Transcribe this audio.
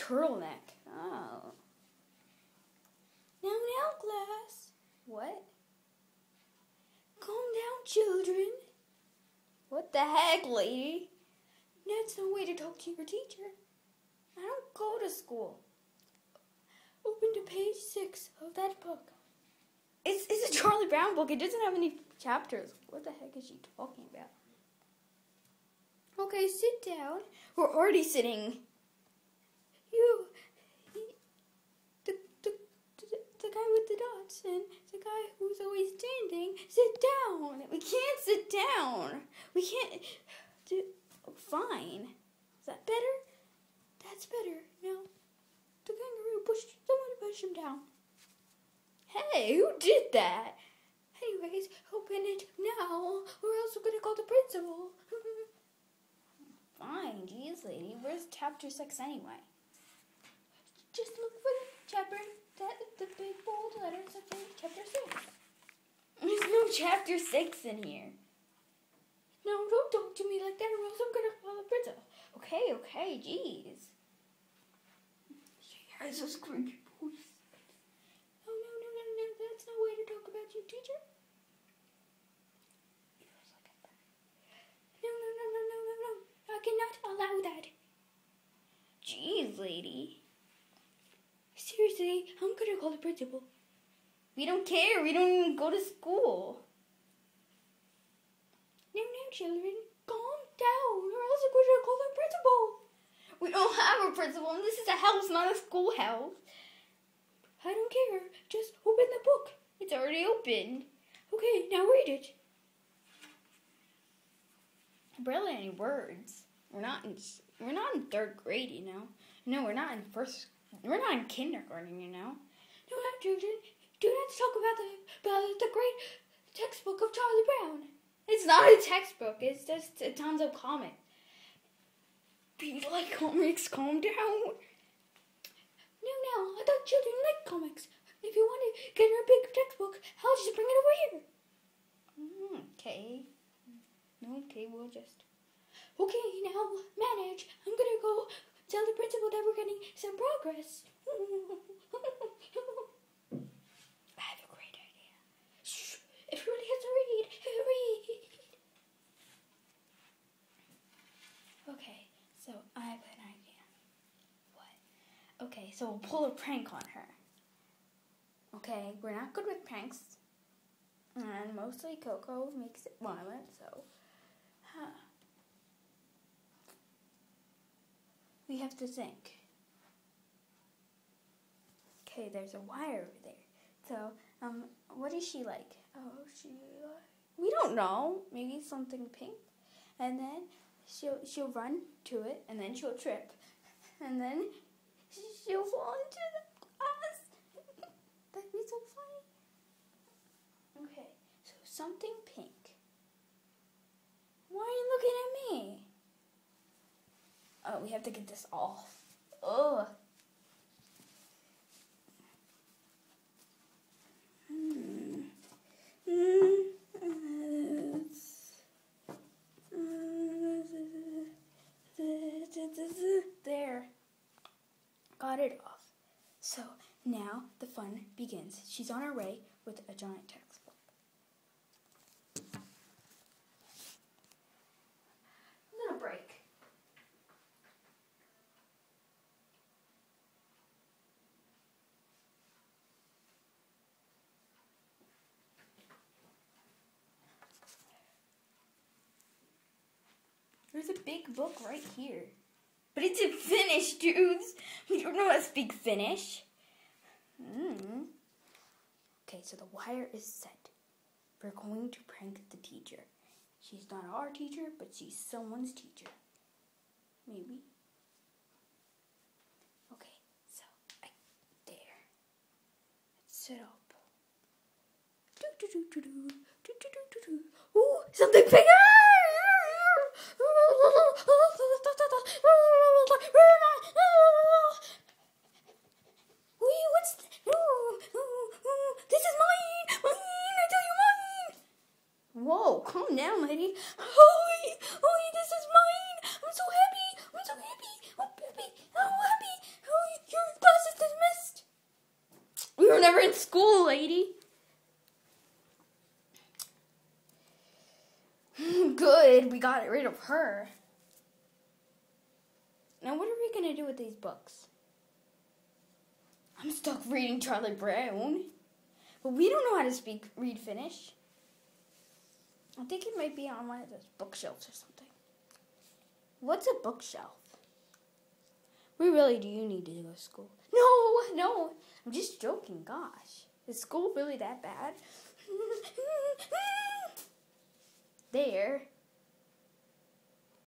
turtleneck. Oh. Now, now, class. What? Calm down, children. What the heck, lady? That's no way to talk to your teacher. I don't go to school. Open to page six of that book. It's, it's a Charlie Brown book. It doesn't have any chapters. What the heck is she talking about? Okay, sit down. We're already sitting. You, he- the, the, the, the guy with the dots and the guy who's always standing, sit down. We can't sit down. We can't. Do, fine. Is that better? That's better. No. The kangaroo pushed. Someone pushed him down. Hey, who did that? Anyways, open it now, or else we're gonna call the principal. Fine, geez, lady. Where's chapter six anyway? Just look for chapter, the big bold letters say chapter six. There's no chapter six in here. No, don't talk to me like that, or else I'm gonna call the principal. Okay, okay, jeez. She has a screechy voice. Oh no, no, no, no, that's no way to talk about you, teacher. No, no, no, no, no, no, no. I cannot allow that. Jeez, lady. Seriously, I'm gonna call the principal. We don't care. We don't even go to school. No, no, children. Calm down, or else I'm gonna call the principal. We don't have a principal, and this is a house, not a schoolhouse. I don't care. Just open the book. It's already open. Okay, now read it. Barely any words. We're not in. We're not in third grade, you know. No, we're not in first. We're not in kindergarten, you know. No, children. Do not talk about the about the great textbook of Charlie Brown. It's not a textbook. It's just a tons of comics. Be like comics. Calm down. No, no. I thought children like comics. If you want to get a big textbook, I'll just bring it over here. Mm, Okay. Okay, we'll just. Okay, now manage. I'm gonna go tell the principal that we're getting some progress. I have a great idea. Shh! Everybody has to read. Read. Okay, so I have an idea. What? Okay, so we'll pull a prank on her. Okay, we're not good with pranks. And mostly Coco makes it violent, so. Huh. We have to think. Okay, there's a wire over there. So, um, what is she like? Oh, she. Uh, we don't know. Maybe something pink. And then she'll she'll run to it, and then she'll trip, and then she'll fall into the glass. That'd be so funny. Okay, so something pink. Why are you looking at me? Oh, we have to get this off. Ugh. There. Got it off. So now the fun begins. She's on her way with a giant textbook. There's a big book right here. But it's in Finnish, dudes. We don't know how to speak Finnish. Mm. Okay, so the wire is set. We're going to prank the teacher. She's not our teacher, but she's someone's teacher. Maybe. Okay, so I there. Let's set up. Do do do do do do do do do. Ooh, something bigger! Now, down, lady. holy, holy, this is mine. I'm so happy. I'm so happy. Oh, I'm oh, happy. I'm happy. Oh, your class is dismissed. We were never in school, lady. Good, we got rid of her. Now, what are we going to do with these books? I'm stuck reading Charlie Brown. But we don't know how to speak, read Finnish. I think it might be on one of those bookshelves or something. What's a bookshelf? We really do need to go to school. No, no, I'm just joking. Gosh, is school really that bad? there.